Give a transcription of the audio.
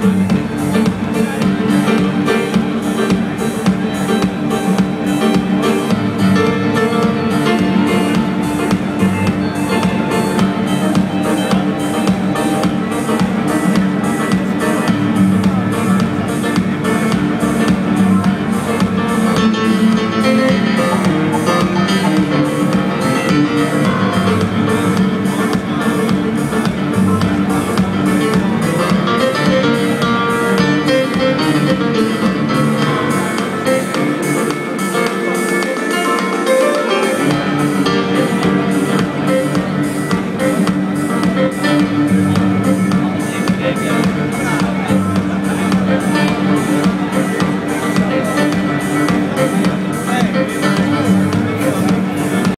moving.